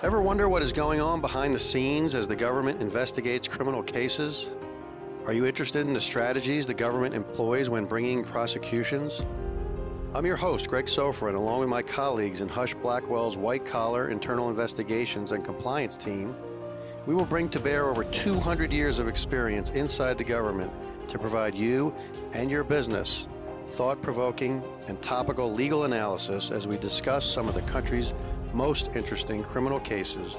Ever wonder what is going on behind the scenes as the government investigates criminal cases? Are you interested in the strategies the government employs when bringing prosecutions? I'm your host, Gregg Sofer, and along with my colleagues in Husch Blackwell's white collar internal investigations and compliance team, we will bring to bear over 200 years of experience inside the government to provide you and your business thought provoking and topical legal analysis as we discuss some of the country's most interesting criminal cases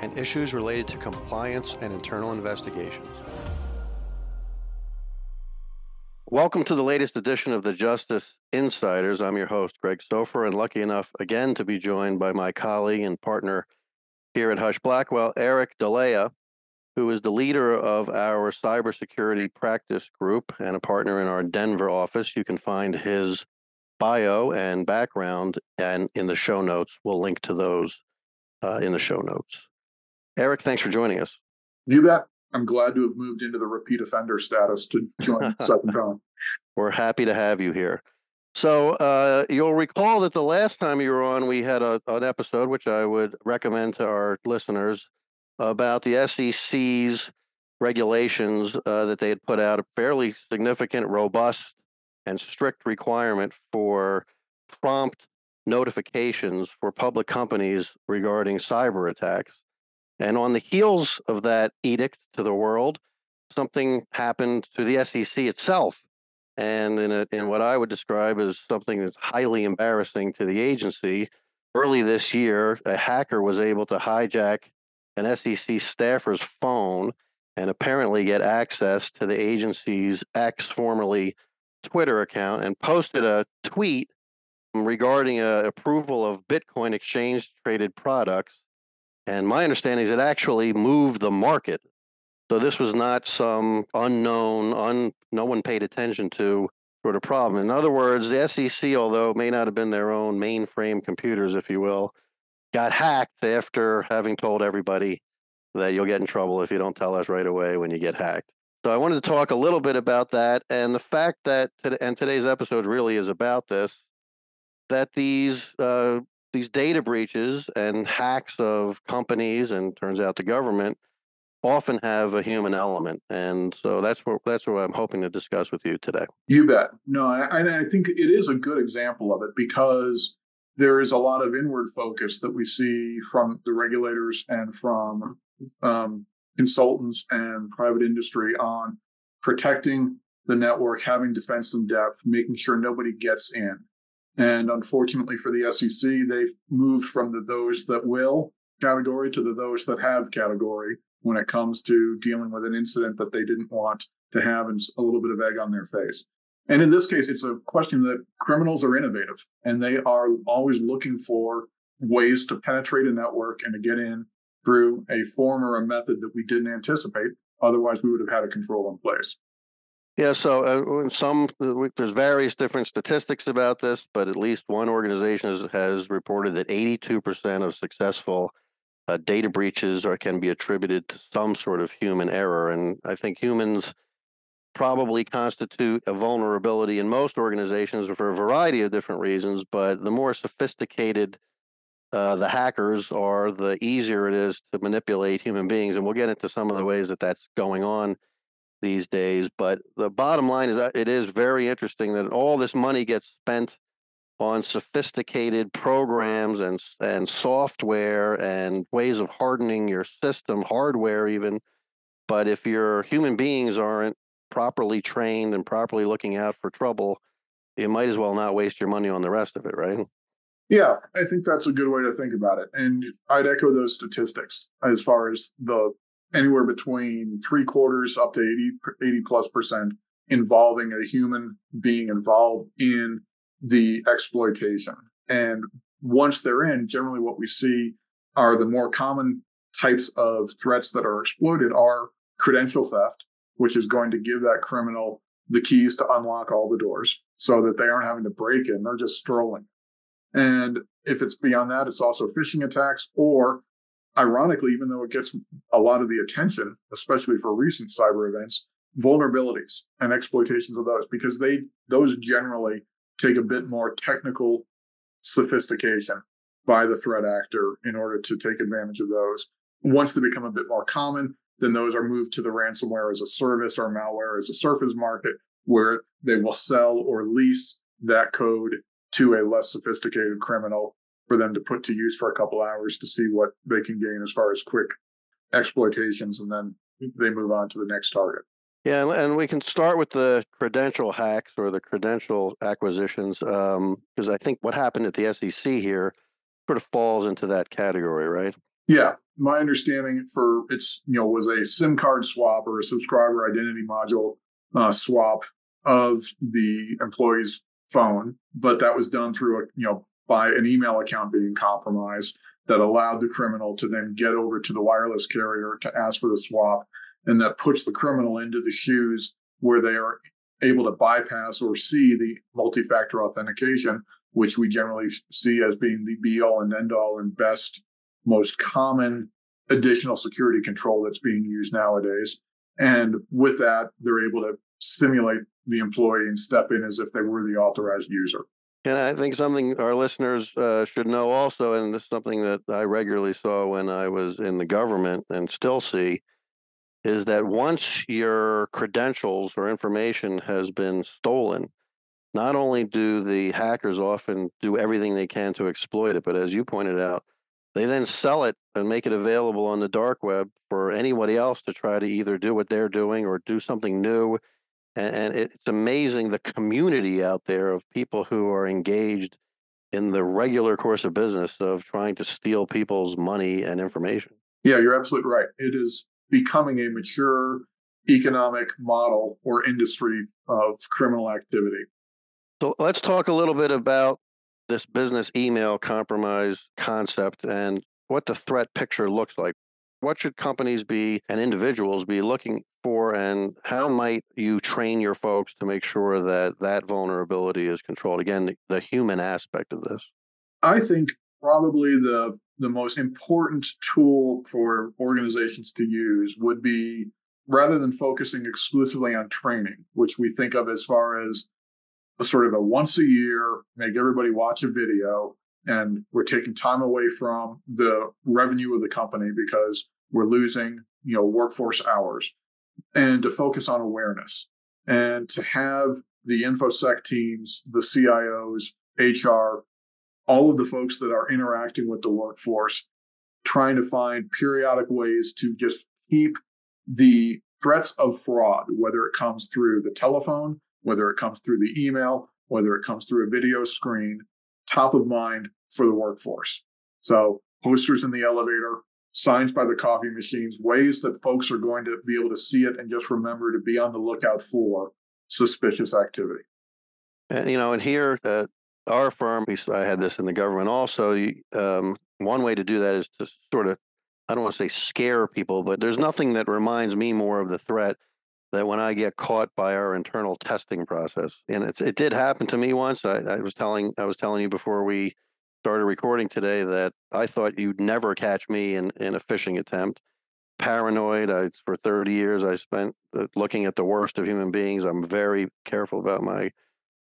and issues related to compliance and internal investigations. Welcome to the latest edition of the Justice Insiders. I'm your host, Gregg Sofer, and lucky enough again to be joined by my colleague and partner here at Husch Blackwell, Erik Dullea, who is the leader of our cybersecurity practice group and a partner in our Denver office. You can find his bio and background and in the show notes. We'll link to those uh, in the show notes. Erik, thanks for joining us. You bet. I'm glad to have moved into the repeat offender status to join Second Phone. We're happy to have you here. So uh, you'll recall that the last time you were on, we had a, an episode which I would recommend to our listeners about the SEC's regulations uh, that they had put out a fairly significant, robust, and strict requirement for prompt notifications for public companies regarding cyber attacks. And on the heels of that edict to the world, something happened to the SEC itself. And in, a, in what I would describe as something that's highly embarrassing to the agency, early this year, a hacker was able to hijack an SEC staffer's phone and apparently get access to the agency's ex, formerly Twitter account, and posted a tweet regarding a approval of Bitcoin exchange traded products. And my understanding is it actually moved the market. So this was not some unknown, un, no one paid attention to sort of problem. In other words, the SEC, although it may not have been their own mainframe computers, if you will, got hacked after having told everybody that you'll get in trouble if you don't tell us right away when you get hacked. So I wanted to talk a little bit about that and the fact that and today's episode really is about this that these uh, these data breaches and hacks of companies and turns out the government often have a human element and so that's what that's what i'm hoping to discuss with you today. You bet. No I, I think it is a good example of it because there is a lot of inward focus that we see from the regulators and from um, consultants and private industry on protecting the network, having defense in depth, making sure nobody gets in. And unfortunately for the SEC, they've moved from the those that will category to the those that have category when it comes to dealing with an incident that they didn't want to have and a little bit of egg on their face. And in this case, it's a question that criminals are innovative and they are always looking for ways to penetrate a network and to get in through a form or a method that we didn't anticipate. Otherwise, we would have had a control in place. Yeah, so uh, some uh, there's various different statistics about this, but at least one organization has, has reported that 82% of successful uh, data breaches are can be attributed to some sort of human error, and I think humans probably constitute a vulnerability in most organizations for a variety of different reasons. But the more sophisticated uh, the hackers are, the easier it is to manipulate human beings. And we'll get into some of the ways that that's going on these days. But the bottom line is that it is very interesting that all this money gets spent on sophisticated programs and and software and ways of hardening your system, hardware even. But if your human beings aren't properly trained and properly looking out for trouble, you might as well not waste your money on the rest of it, right? Yeah, I think that's a good way to think about it. And I'd echo those statistics as far as the anywhere between three quarters up to 80, 80 plus percent involving a human being involved in the exploitation. And once they're in, generally what we see are the more common types of threats that are exploited are credential theft, which is going to give that criminal the keys to unlock all the doors so that they aren't having to break in. They're just strolling. And if it's beyond that, it's also phishing attacks or ironically, even though it gets a lot of the attention, especially for recent cyber events, vulnerabilities and exploitations of those, because they, those generally take a bit more technical sophistication. by the threat actor in order to take advantage of those. Once they become a bit more common, then those are moved to the ransomware as a service or malware as a surface market where they will sell or lease that code to a less sophisticated criminal for them to put to use for a couple hours to see what they can gain as far as quick exploitations and then they move on to the next target. Yeah, and we can start with the credential hacks or the credential acquisitions, because um, I think what happened at the SEC here sort of falls into that category, right? Yeah, my understanding for it's you know was a SIM card swap or a subscriber identity module uh, swap of the employee's phone, but that was done through a you know by an email account being compromised that allowed the criminal to then get over to the wireless carrier to ask for the swap, and that puts the criminal into the shoes where they are able to bypass or see the multi-factor authentication, which we generally see as being the be all and end all and best most common additional security control that's being used nowadays. And with that, they're able to simulate the employee and step in as if they were the authorized user. And I think something our listeners uh, should know also, and this is something that I regularly saw when I was in the government and still see, is that once your credentials or information has been stolen, not only do the hackers often do everything they can to exploit it, but as you pointed out, they then sell it and make it available on the dark web for anybody else to try to either do what they're doing or do something new. And, and it's amazing the community out there of people who are engaged in the regular course of business of trying to steal people's money and information. Yeah, you're absolutely right. It is becoming a mature economic model or industry of criminal activity. So let's talk a little bit about this business email compromise concept and what the threat picture looks like. What should companies be and individuals be looking for, and how might you train your folks to make sure that that vulnerability is controlled? Again, the, the human aspect of this. I think probably the the most important tool for organizations to use would be rather than focusing exclusively on training, which we think of as far as a sort of a once a year, make everybody watch a video. And we're taking time away from the revenue of the company because we're losing, you know, workforce hours and to focus on awareness and to have the infosec teams, the CIOs, HR, all of the folks that are interacting with the workforce, trying to find periodic ways to just keep the threats of fraud, whether it comes through the telephone, whether it comes through the email, whether it comes through a video screen, top of mind for the workforce. So posters in the elevator, signs by the coffee machines, ways that folks are going to be able to see it and just remember to be on the lookout for suspicious activity. And you know, and here at our firm, I had this in the government also. Um, one way to do that is to sort of, I don't want to say scare people, but there's nothing that reminds me more of the threat that when I get caught by our internal testing process, and it's, it did happen to me once. I, I was telling I was telling you before we started recording today that I thought you'd never catch me in in a phishing attempt. Paranoid. I for 30 years I spent uh, looking at the worst of human beings. I'm very careful about my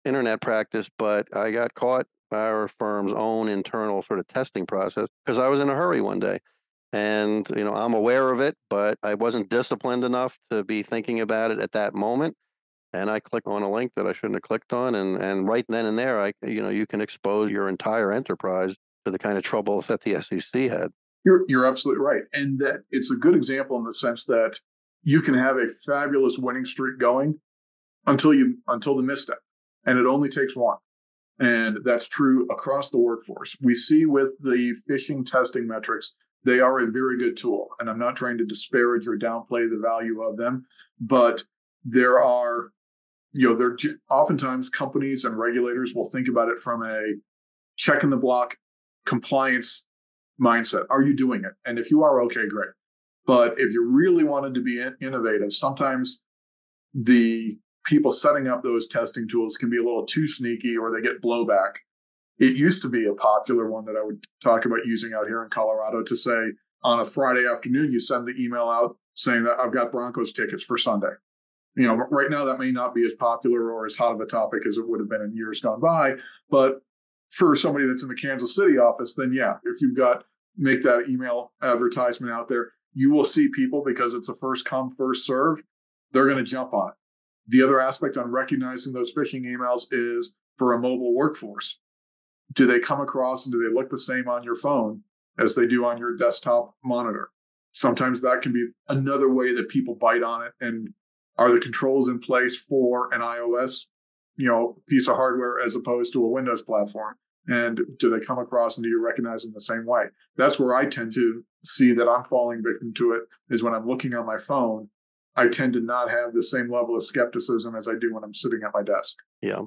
internet practice, but I got caught by our firm's own internal sort of testing process because I was in a hurry one day and you know i'm aware of it but i wasn't disciplined enough to be thinking about it at that moment and i click on a link that i shouldn't have clicked on and and right then and there i you know you can expose your entire enterprise to the kind of trouble that the sec had you're you're absolutely right and that it's a good example in the sense that you can have a fabulous winning streak going until you until the misstep and it only takes one and that's true across the workforce we see with the phishing testing metrics they are a very good tool. And I'm not trying to disparage or downplay the value of them, but there are, you know, they're oftentimes companies and regulators will think about it from a check in the block compliance mindset. Are you doing it? And if you are, okay, great. But if you really wanted to be innovative, sometimes the people setting up those testing tools can be a little too sneaky or they get blowback it used to be a popular one that I would talk about using out here in Colorado to say on a Friday afternoon, you send the email out saying that I've got Broncos tickets for Sunday. You know, right now that may not be as popular or as hot of a topic as it would have been in years gone by, but for somebody that's in the Kansas City office, then yeah, if you've got make that email advertisement out there, you will see people because it's a first come, first serve. They're going to jump on it. The other aspect on recognizing those phishing emails is for a mobile workforce. Do they come across and do they look the same on your phone as they do on your desktop monitor? Sometimes that can be another way that people bite on it. And are the controls in place for an iOS, you know, piece of hardware as opposed to a Windows platform? And do they come across and do you recognize them the same way? That's where I tend to see that I'm falling victim to it is when I'm looking on my phone. I tend to not have the same level of skepticism as I do when I'm sitting at my desk. Yeah.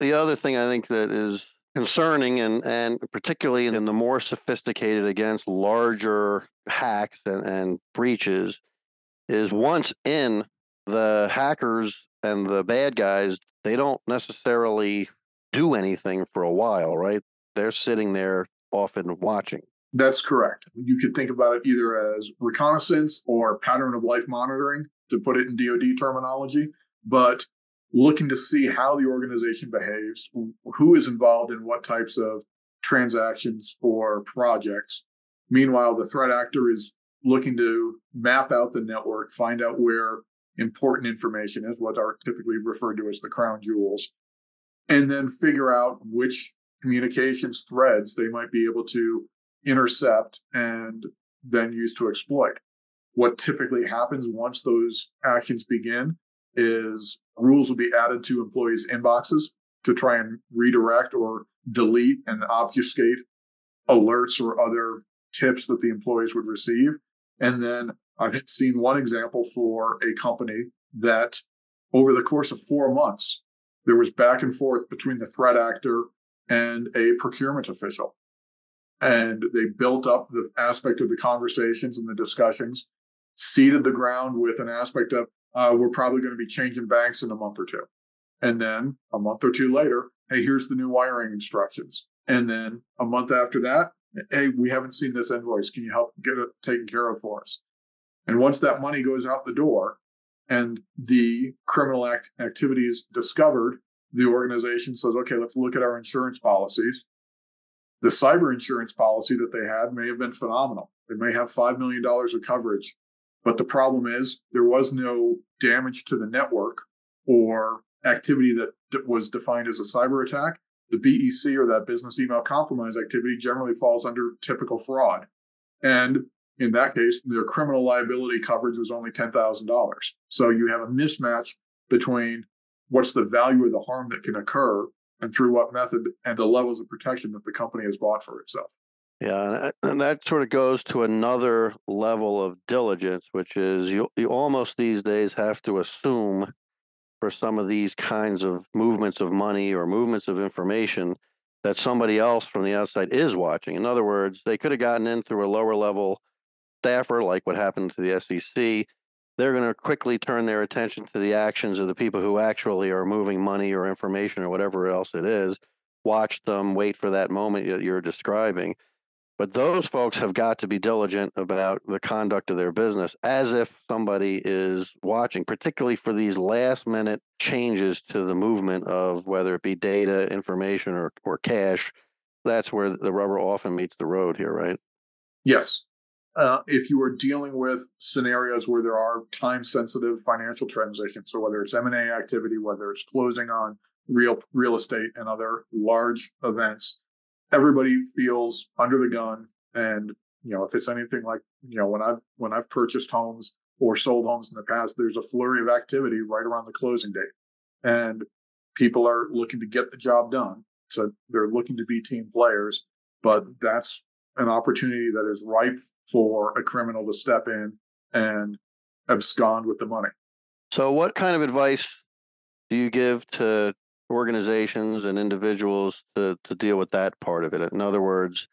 The other thing I think that is concerning and, and particularly in the more sophisticated against larger hacks and, and breaches is once in the hackers and the bad guys, they don't necessarily do anything for a while, right? They're sitting there often watching. That's correct. You could think about it either as reconnaissance or pattern of life monitoring, to put it in DoD terminology, but looking to see how the organization behaves, who is involved in what types of transactions or projects. Meanwhile, the threat actor is looking to map out the network, find out where important information is, what are typically referred to as the crown jewels, and then figure out which communications threads they might be able to intercept and then use to exploit. What typically happens once those actions begin is rules will be added to employees' inboxes to try and redirect or delete and obfuscate alerts or other tips that the employees would receive. And then I've seen one example for a company that over the course of four months, there was back and forth between the threat actor and a procurement official. And they built up the aspect of the conversations and the discussions, seeded the ground with an aspect of, uh, we're probably going to be changing banks in a month or two. And then a month or two later, hey, here's the new wiring instructions. And then a month after that, hey, we haven't seen this invoice. Can you help get it taken care of for us? And once that money goes out the door and the criminal act activity is discovered, the organization says, okay, let's look at our insurance policies. The cyber insurance policy that they had may have been phenomenal. They may have $5 million of coverage but the problem is there was no damage to the network or activity that was defined as a cyber attack. The BEC or that business email compromise activity generally falls under typical fraud. And in that case, their criminal liability coverage was only $10,000. So you have a mismatch between what's the value of the harm that can occur and through what method and the levels of protection that the company has bought for itself. Yeah, uh, and that sort of goes to another level of diligence, which is you you almost these days have to assume for some of these kinds of movements of money or movements of information that somebody else from the outside is watching. In other words, they could have gotten in through a lower level staffer, like what happened to the SEC. They're going to quickly turn their attention to the actions of the people who actually are moving money or information or whatever else it is. Watch them, wait for that moment that you're describing but those folks have got to be diligent about the conduct of their business as if somebody is watching, particularly for these last minute changes to the movement of whether it be data, information, or, or cash. That's where the rubber often meets the road here, right? Yes. Uh, if you are dealing with scenarios where there are time sensitive financial transactions, so whether it's M&A activity, whether it's closing on real real estate and other large events, everybody feels under the gun. And, you know, if it's anything like, you know, when I've, when I've purchased homes or sold homes in the past, there's a flurry of activity right around the closing date. And people are looking to get the job done. So they're looking to be team players, but that's an opportunity that is ripe for a criminal to step in and abscond with the money. So, what kind of advice do you give to organizations and individuals to, to deal with that part of it. In other words,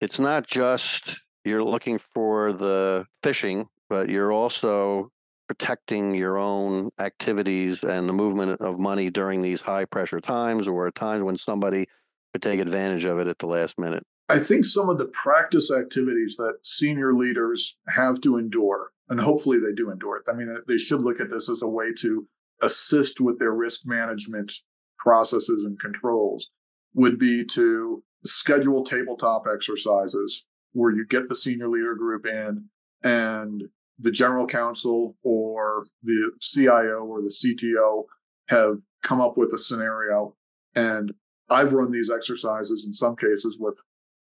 it's not just you're looking for the phishing, but you're also protecting your own activities and the movement of money during these high pressure times or at times when somebody could take advantage of it at the last minute. I think some of the practice activities that senior leaders have to endure, and hopefully they do endure it. I mean, they should look at this as a way to assist with their risk management processes and controls would be to schedule tabletop exercises where you get the senior leader group in and the general counsel or the CIO or the CTO have come up with a scenario. And I've run these exercises in some cases with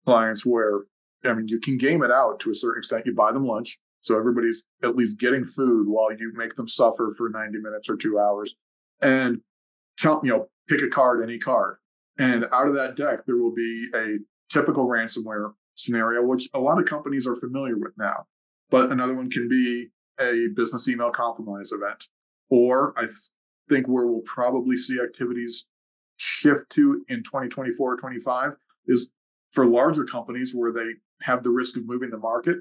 clients where, I mean, you can game it out to a certain extent. You buy them lunch. So everybody's at least getting food while you make them suffer for 90 minutes or two hours. And tell, you know, pick a card, any card. And out of that deck, there will be a typical ransomware scenario, which a lot of companies are familiar with now. But another one can be a business email compromise event. Or I th- think where we'll probably see activities shift to in 2024 or 25 is for larger companies where they have the risk of moving the market,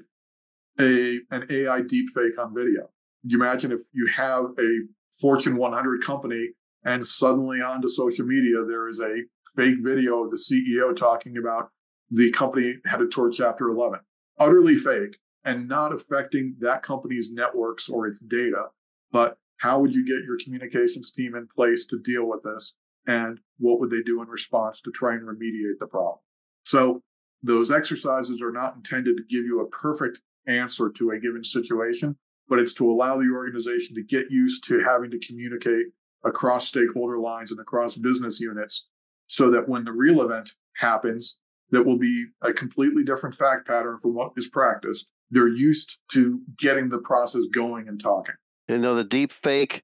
a an AI deepfake on video. You imagine if you have a Fortune 100 company and suddenly onto social media there is a fake video of the CEO talking about the company headed toward Chapter 11, utterly fake and not affecting that company's networks or its data, but how would you get your communications team in place to deal with this? And what would they do in response to try and remediate the problem? So those exercises are not intended to give you a perfect answer to a given situation, but it's to allow the organization to get used to having to communicate across stakeholder lines and across business units so that when the real event happens, that will be a completely different fact pattern from what is practiced. They're used to getting the process going and talking. You know, the deep fake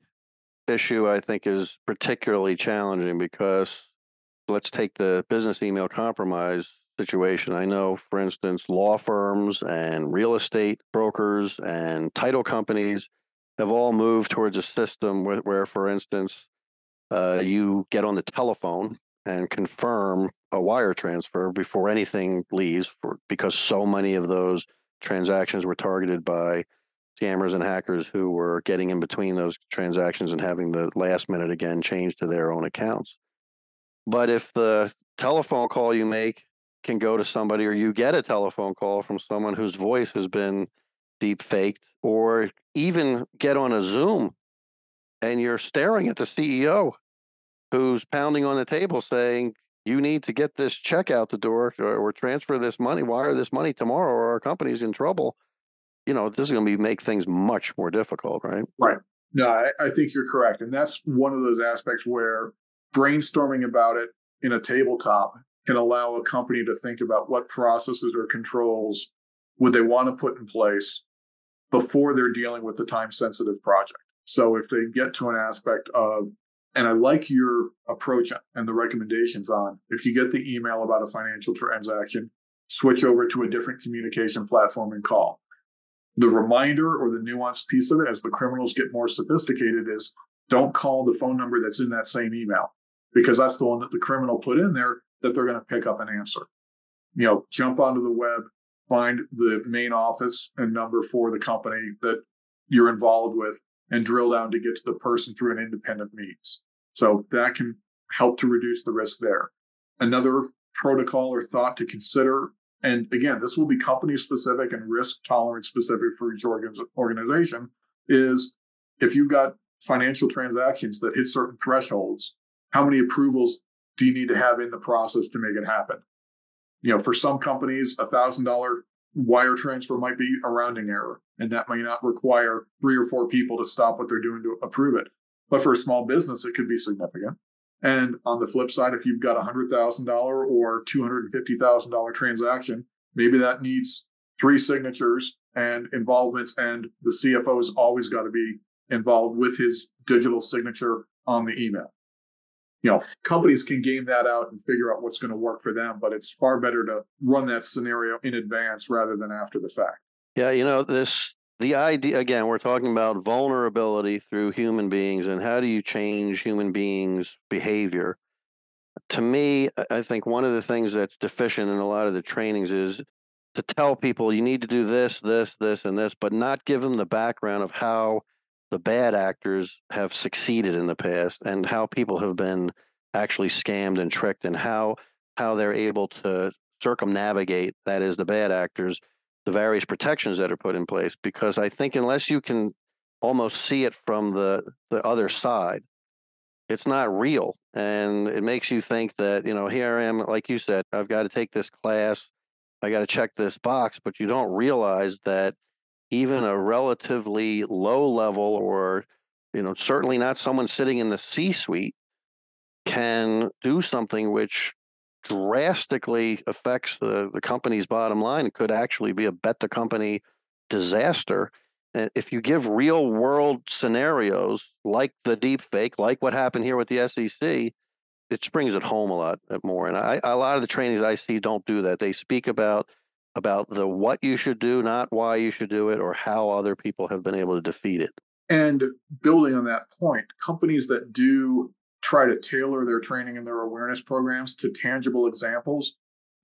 issue, I think, is particularly challenging because let's take the business email compromise situation. I know, for instance, law firms and real estate brokers and title companies have all moved towards a system where, where for instance, uh, you get on the telephone and confirm a wire transfer before anything leaves for, because so many of those transactions were targeted by scammers and hackers who were getting in between those transactions and having the last minute again changed to their own accounts. But if the telephone call you make can go to somebody or you get a telephone call from someone whose voice has been deep faked or even get on a Zoom and you're staring at the CEO who's pounding on the table saying, you need to get this check out the door or, or transfer this money, wire this money tomorrow, or our company's in trouble. You know, this is going to be make things much more difficult, right? Right. No, I, I think you're correct. And that's one of those aspects where brainstorming about it in a tabletop can allow a company to think about what processes or controls would they want to put in place before they're dealing with the time sensitive project. So if they get to an aspect of, and I like your approach and the recommendations on, if you get the email about a financial transaction, switch over to a different communication platform and call. The reminder or the nuanced piece of it as the criminals get more sophisticated is don't call the phone number that's in that same email because that's the one that the criminal put in there that they're going to pick up an answer. You know, jump onto the web, find the main office and number for the company that you're involved with, and drill down to get to the person through an independent means. So that can help to reduce the risk there. Another protocol or thought to consider, and again, this will be company specific and risk tolerance specific for each organization, is if you've got financial transactions that hit certain thresholds, how many approvals do you need to have in the process to make it happen? You know, for some companies, a thousand dollar wire transfer might be a rounding error, and that may not require three or four people to stop what they're doing to approve it. But for a small business, it could be significant. And on the flip side, if you've got a hundred thousand dollar or two hundred and fifty thousand dollar transaction, maybe that needs three signatures and involvements, and the CFO has always got to be involved with his digital signature on the email you know, companies can game that out and figure out what's going to work for them, but it's far better to run that scenario in advance rather than after the fact. Yeah, you know, this the idea again, we're talking about vulnerability through human beings and how do you change human beings' behavior. To me, I think one of the things that's deficient in a lot of the trainings is to tell people you need to do this, this, this, and this, but not give them the background of how the bad actors have succeeded in the past and how people have been actually scammed and tricked and how how they're able to circumnavigate that is the bad actors the various protections that are put in place because i think unless you can almost see it from the the other side it's not real. And it makes you think that, you know, here I am, like you said, I've got to take this class, I got to check this box, but you don't realize that even a relatively low level or, you know, certainly not someone sitting in the C suite can do something which drastically affects the, the company's bottom line. It could actually be a bet the company disaster. And if you give real world scenarios like the deep fake, like what happened here with the SEC, it brings it home a lot uh, more. And I, a lot of the trainings I see don't do that. They speak about about the what you should do, not why you should do it, or how other people have been able to defeat it. And building on that point, companies that do try to tailor their training and their awareness programs to tangible examples,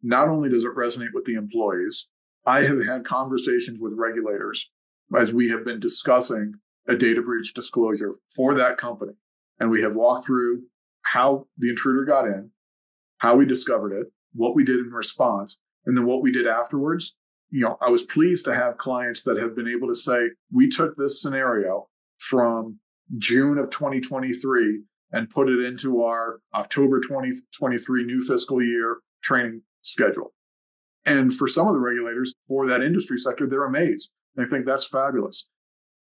not only does it resonate with the employees, I have had conversations with regulators as we have been discussing a data breach disclosure for that company. And we have walked through how the intruder got in, how we discovered it, what we did in response, and then what we did afterwards. You know, I was pleased to have clients that have been able to say, we took this scenario from June of 2023 and put it into our October 2023 new fiscal year training schedule. And for some of the regulators for that industry sector, they're amazed. They think that's fabulous.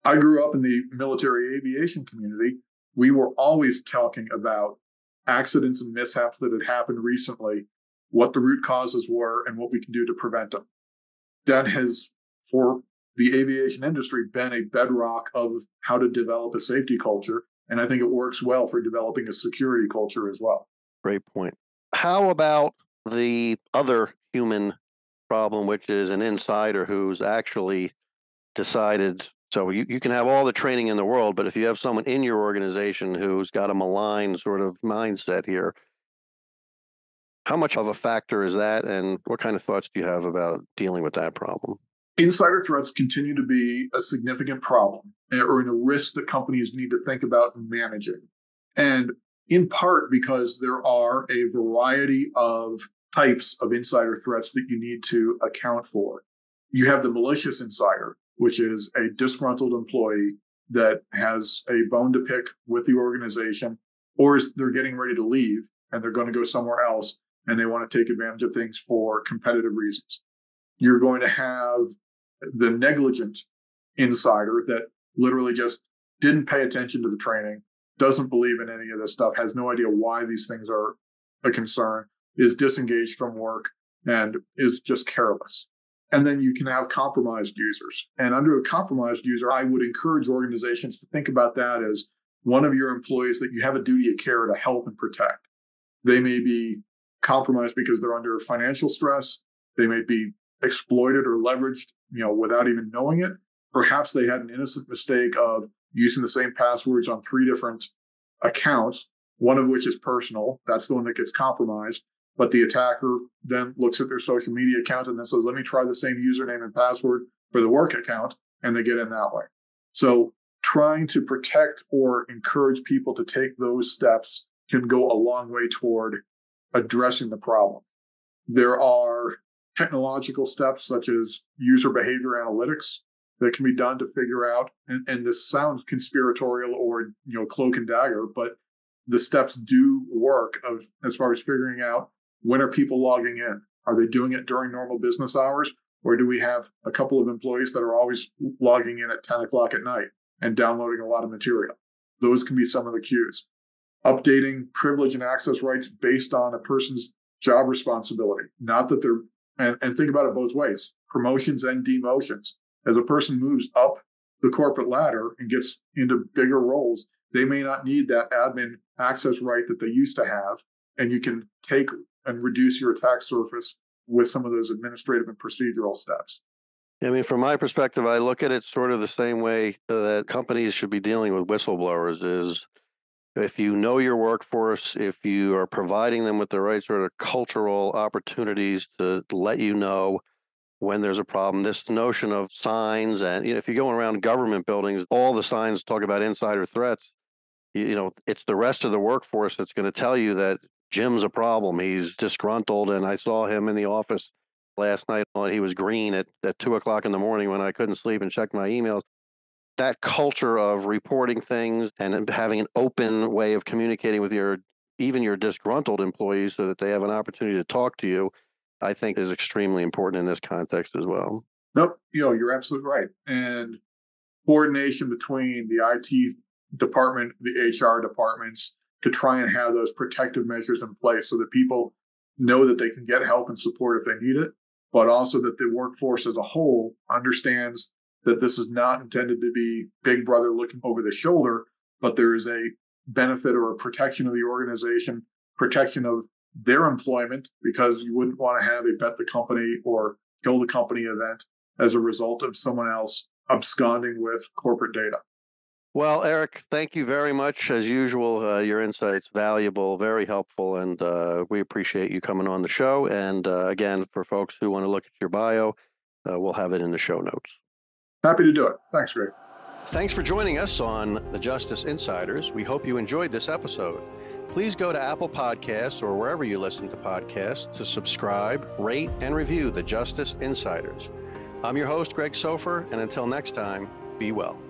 I grew up in the military aviation community. We were always talking about accidents and mishaps that had happened recently, what the root causes were, and what we can do to prevent them. That has, for the aviation industry, been a bedrock of how to develop a safety culture and I think it works well for developing a security culture as well. Great point. How about the other human problem, which is an insider who's actually decided? So you, you can have all the training in the world, but if you have someone in your organization who's got a malign sort of mindset here, how much of a factor is that? And what kind of thoughts do you have about dealing with that problem? Insider threats continue to be a significant problem eh, or a risk that companies need to think about managing. And in part because there are a variety of types of insider threats that you need to account for. You have the malicious insider, which is a disgruntled employee that has a bone to pick with the organization, or is they're getting ready to leave and they're going to go somewhere else and they want to take advantage of things for competitive reasons. You're going to have the negligent insider that literally just didn't pay attention to the training, doesn't believe in any of this stuff, has no idea why these things are a concern, is disengaged from work, and is just careless. And then you can have compromised users. And under a compromised user, I would encourage organizations to think about that as one of your employees that you have a duty of care to help and protect. They may be compromised because they're under financial stress. They may be exploited or leveraged you know, without even knowing it. Perhaps they had an innocent mistake of using the same passwords on three different accounts, one of which is personal. That's the one that gets compromised. But the attacker then looks at their social media account and then says, let me try the same username and password for the work account. And they get in that way. So trying to protect or encourage people to take those steps can go a long way toward addressing the problem. There are technological steps such as user behavior analytics that can be done to figure out and, and, this sounds conspiratorial or you know cloak and dagger but the steps do work of as far as figuring out when are people logging in? Are they doing it during normal business hours or do we have a couple of employees that are always logging in at 10 o'clock at night and downloading a lot of material? Those can be some of the cues updating privilege and access rights based on a person's job responsibility not that they're and, and think about it both ways promotions and demotions. As a person moves up the corporate ladder and gets into bigger roles, they may not need that admin access right that they used to have. And you can take and reduce your attack surface with some of those administrative and procedural steps. I mean, from my perspective, I look at it sort of the same way that companies should be dealing with whistleblowers is if you know your workforce, if you are providing them with the right sort of cultural opportunities to let you know when there's a problem, this notion of signs and you know, if you're going around government buildings, all the signs talk about insider threats. You know, it's the rest of the workforce that's going to tell you that Jim's a problem. He's disgruntled, and I saw him in the office last night. He was green at, at two o'clock in the morning when I couldn't sleep and checked my emails. That culture of reporting things and having an open way of communicating with your even your disgruntled employees so that they have an opportunity to talk to you, I think is extremely important in this context as well. Nope, you know, you're absolutely right. And coordination between the IT department, the HR departments to try and have those protective measures in place so that people know that they can get help and support if they need it, but also that the workforce as a whole understands that this is not intended to be big brother looking over the shoulder, but there is a benefit or a protection of the organization, protection of their employment, because you wouldn't want to have a bet the company or kill the company event as a result of someone else absconding with corporate data. Well, Erik, thank you very much. As usual, uh, your insights valuable, very helpful, and uh, we appreciate you coming on the show. And uh, again, for folks who want to look at your bio, uh, we'll have it in the show notes. Happy to do it. Thanks, Gregg. Thanks for joining us on the Justice Insiders. We hope you enjoyed this episode. Please go to Apple Podcasts or wherever you listen to podcasts to subscribe, rate, and review the Justice Insiders. I'm your host, Gregg Sofer, and until next time, be well.